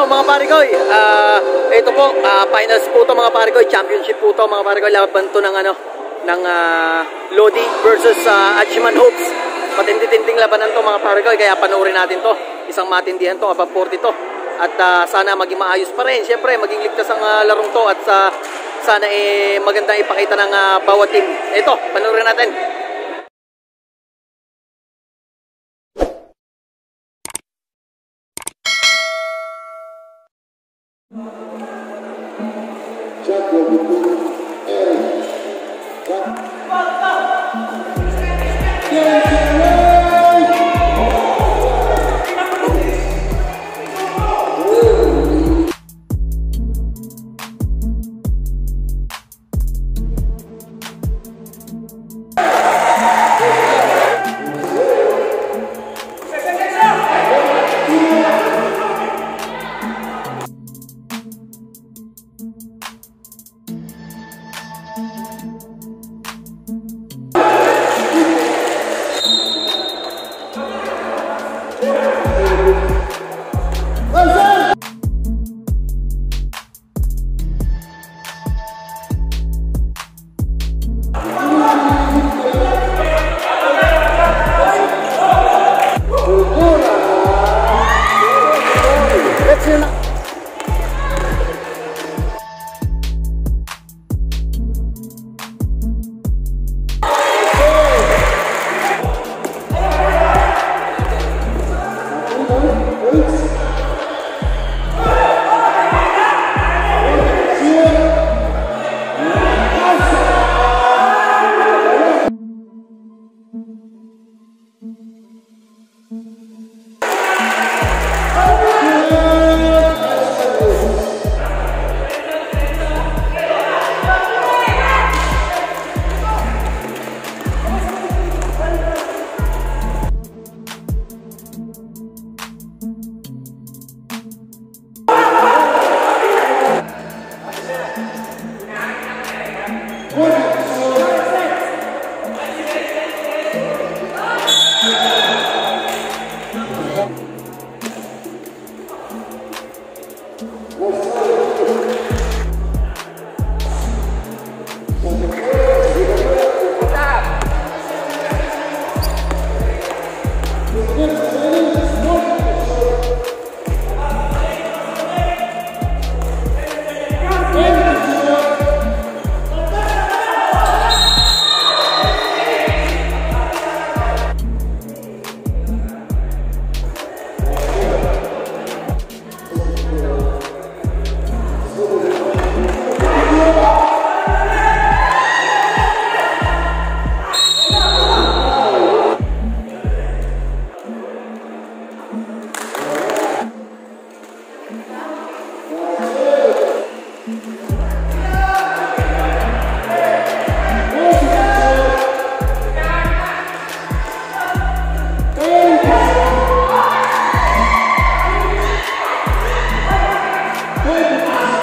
Mga pare ko, ah, ito po, ah, finals po to mga pare ko, championship po to mga pare ko, laban to ng ano, ng ah, Lodi versus uh, Achiman Hopes. Matindi-tinding labanan to mga pare ko, kaya panoorin natin to. Isang matindihan to, above 40 to. At ah, sana maging maayos pa rin. Siyempre, maging ligtas ang ah, larong to at sa sana eh magandang ipakita ng ah, bawat team. Ito, panoorin natin. 我 Wait.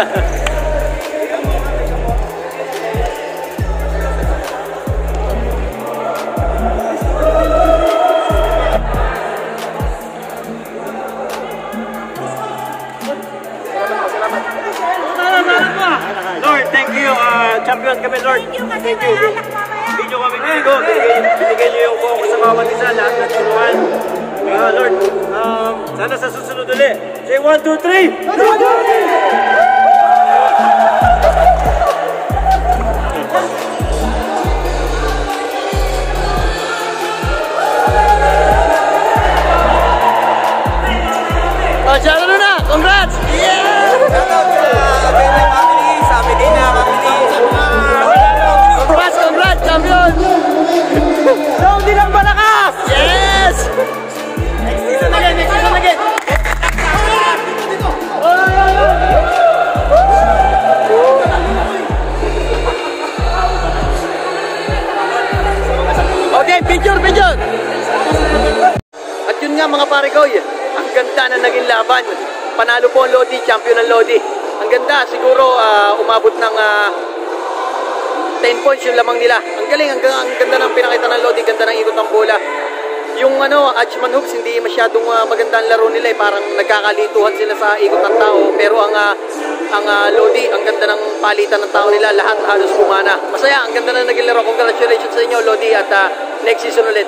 Lord, thank you. Uh, champion kami, Lord. Thank you kasi thank mamaya. Hindi nyo kami nego. Binigyan nyo yung buong sa mabagisa, lahat ng turuan. Uh, ah, Lord, um, sana sa susunod ulit. Say 1, 2, 3! 1, 2, 3! Congrats, champion! Saudi lang malakas! Picture, picture! At yun nga mga pare ko, ang ganda na naging laban. Panalo po ang Lodi, champion ang Lodi. Ang ganda, siguro ah, umabot ng ah, 10 points yung lamang nila. Ang galing, ang, ang ganda ng pinakita ng Lodi, ganda ng ikot ng bola. Yung ano, Achman Hoops, hindi masyadong ah, maganda ang laro nila eh. Parang nagkakalituhan sila sa ikot ng tao. Pero ang ah, ang ah, Lodi, ang ganda ng palitan ng tao nila. Lahat halos kumana. Masaya, ang ganda na naging laro. Congratulations sa inyo, Lodi. At ah, next season ulit.